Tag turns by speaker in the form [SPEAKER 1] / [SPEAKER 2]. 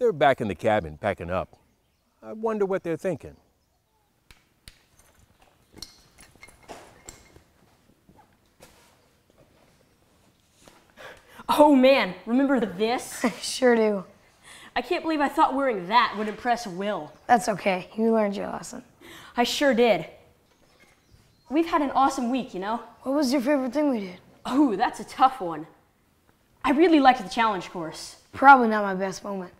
[SPEAKER 1] They're back in the cabin packing up. I wonder what they're thinking.
[SPEAKER 2] Oh man, remember this?
[SPEAKER 3] I sure do.
[SPEAKER 2] I can't believe I thought wearing that would impress Will.
[SPEAKER 3] That's okay. You learned your lesson.
[SPEAKER 2] I sure did. We've had an awesome week, you know?
[SPEAKER 3] What was your favorite thing we did?
[SPEAKER 2] Oh, that's a tough one. I really liked the challenge course.
[SPEAKER 3] Probably not my best moment.